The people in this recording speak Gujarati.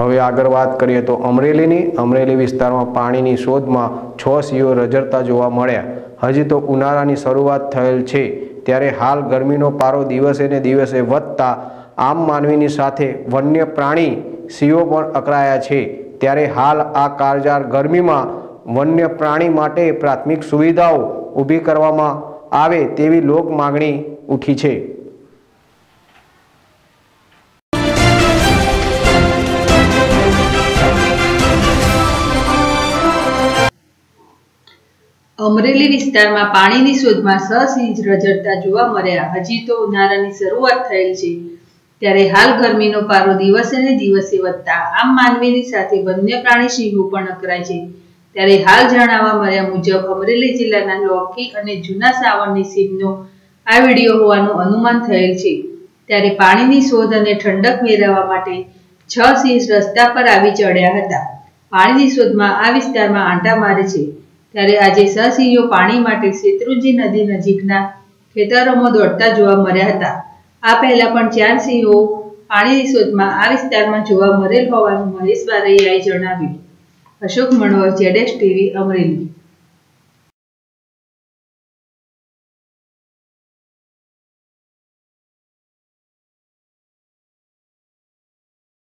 હવે આગળ વાત કરીએ તો અમરેલીની. અમરેલી વિસ્તારમાં પાણીની શોધમાં છ સિંહો રજડતા જોવા મળ્યા. હજી તો ઉનાળાની શરૂઆત થયેલ છે. ત્યારે હાલ ગરમીનો પારો દિવસે ને દિવસે વધતા આમ માનવીની સાથે વન્ય પ્રાણી સિંહો પણ અકળાયા છે. ત્યારે હાલ આ કારજાર ગરમીમાં વન્ય પ્રાણી માટે પ્રાથમિક સુવિધાઓ ઊભી કરવામાં આવે તેવી લોક માગણી ઉઠી છે. અમરેલી વિસ્તારમાં પાણીની શોધમાં છ ઇંચ રજડતા જોવા મળ્યા. હજી તો ઉનાળાની શરૂઆત થયેલ છે. ત્યારે હાલ ગરમીનો પારો દિવસે ને દિવસે વધતા આમ માનવીની સાથે વન્ય પ્રાણી સિંહો પણ અકરાય છે. ત્યારે હાલ જાણવા મળ્યા મુજબ અમરેલી જિલ્લાના લોકી અને જૂના સાવણની સીમનો આ વીડિયો હોવાનું અનુમાન થયેલ છે. ત્યારે પાણીની શોધ અને ઠંડક મેળવવા માટે છ સિંહ રસ્તા પર આવી ચડ્યા હતા. પાણીની શોધમાં આ વિસ્તારમાં આંટા મારે છે. ત્યારે આજે સસિંહો પાણી માટે શેત્રુંજી નદી નજીકના ખેતરોમાં દોડતા જોવા મળ્યા હતા. આ પહેલા પણ ચાર સિંહો પાણીની શોધમાં આ વિસ્તારમાં જોવા મળેલ હોવાનું મહેશ બારૈયાએ જણાવ્યું. અશોક મણવર જેડેશ ટીવી, અમરેલી.